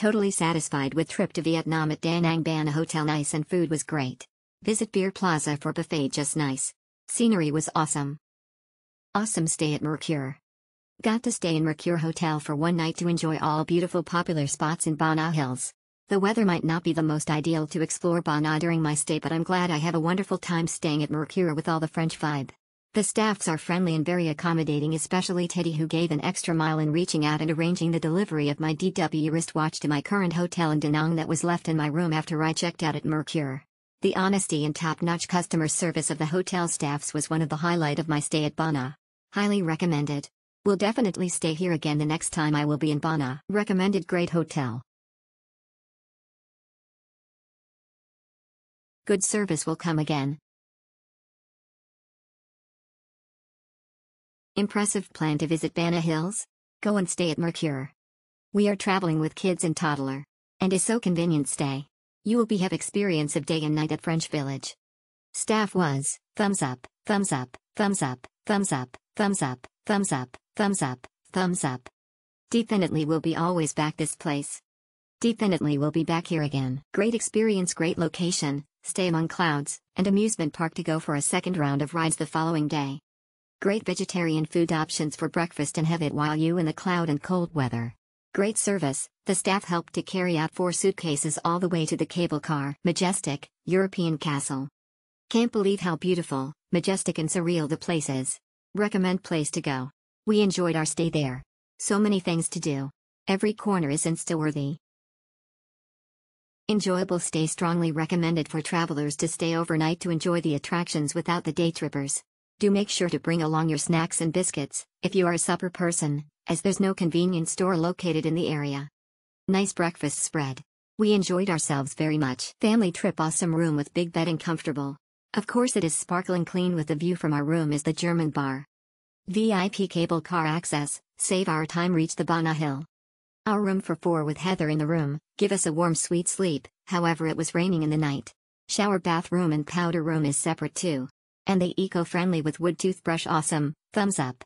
Totally satisfied with trip to Vietnam at Da Nang Ban Hotel nice and food was great. Visit Beer Plaza for buffet just nice. Scenery was awesome. Awesome stay at Mercure. Got to stay in Mercure Hotel for one night to enjoy all beautiful popular spots in Bana Hills. The weather might not be the most ideal to explore Bana during my stay but I'm glad I have a wonderful time staying at Mercure with all the French vibe. The staffs are friendly and very accommodating especially Teddy who gave an extra mile in reaching out and arranging the delivery of my DW wristwatch to my current hotel in Da Nang that was left in my room after I checked out at Mercure. The honesty and top-notch customer service of the hotel staffs was one of the highlight of my stay at Bana. Highly recommended. Will definitely stay here again the next time I will be in Bana. Recommended great hotel. Good service will come again. Impressive plan to visit Bana Hills? Go and stay at Mercure. We are traveling with kids and toddler. And is so convenient stay. You will be have experience of day and night at French Village. Staff was, thumbs up, thumbs up, thumbs up, thumbs up, thumbs up, thumbs up, thumbs up, thumbs up. Definitely will be always back this place. Definitely will be back here again. Great experience great location, stay among clouds, and amusement park to go for a second round of rides the following day. Great vegetarian food options for breakfast and have it while you in the cloud and cold weather. Great service, the staff helped to carry out four suitcases all the way to the cable car. Majestic, European castle. Can't believe how beautiful, majestic and surreal the place is. Recommend place to go. We enjoyed our stay there. So many things to do. Every corner is insta-worthy. Enjoyable stay strongly recommended for travelers to stay overnight to enjoy the attractions without the day trippers. Do make sure to bring along your snacks and biscuits, if you are a supper person, as there's no convenience store located in the area. Nice breakfast spread. We enjoyed ourselves very much. Family trip awesome room with big bed and comfortable. Of course it is sparkling clean with the view from our room is the German bar. VIP cable car access, save our time reach the Bana Hill. Our room for four with Heather in the room, give us a warm sweet sleep, however it was raining in the night. Shower bathroom and powder room is separate too. And they eco-friendly with wood toothbrush awesome, thumbs up.